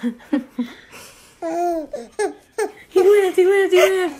he lived, he lived, he lived.